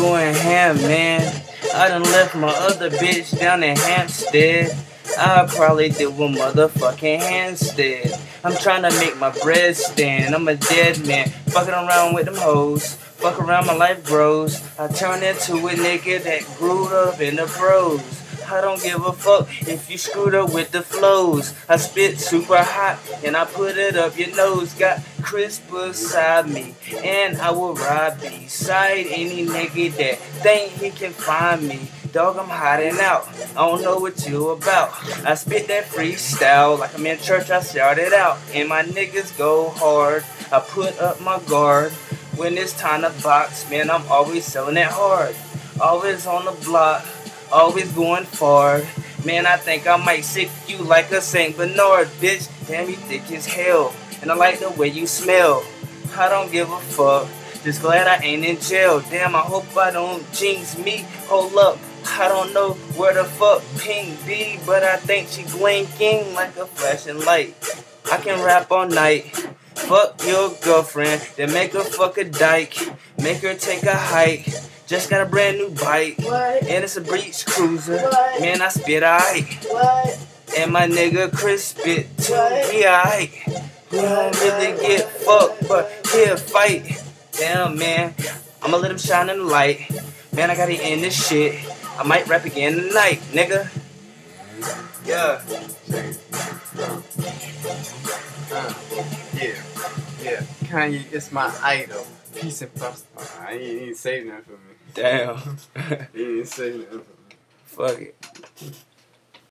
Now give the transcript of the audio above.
going ham, man. I done left my other bitch down in Hampstead. I probably did one motherfucking handstand. I'm trying to make my bread stand. I'm a dead man, fucking around with them hoes. Fuck around, my life grows. I turn into a nigga that grew up in the pros. I don't give a fuck if you screwed up with the flows. I spit super hot and I put it up your nose. Got Chris beside me and I will ride beside any nigga that think he can find me. Dog, I'm hiding out. I don't know what you about. I spit that freestyle like I'm in church. I shout it out, and my niggas go hard. I put up my guard. When it's time to box, man, I'm always selling it hard. Always on the block, always going far. Man, I think I might sick you like a Saint Bernard, bitch. Damn, you thick as hell, and I like the way you smell. I don't give a fuck. Just glad I ain't in jail. Damn, I hope I don't jinx me. Hold up, I don't know where the fuck Pink be, but I think she blinking like a flashing light. I can rap all night. Fuck your girlfriend, then make her fuck a dyke. Make her take a hike. Just got a brand new bike. What? And it's a breach cruiser. What? Man, I spit aight. What? And my nigga Chris spit too. What? He aight. We don't really get fucked, but he'll fight. Damn, man. I'ma let him shine in the light. Man, I gotta end this shit. I might rap again tonight, nigga. Yeah. Uh, yeah, yeah. Kanye is my idol. Peace and prosperity. I ain't even say nothing for me. Damn. He ain't say nothing for me. Fuck it.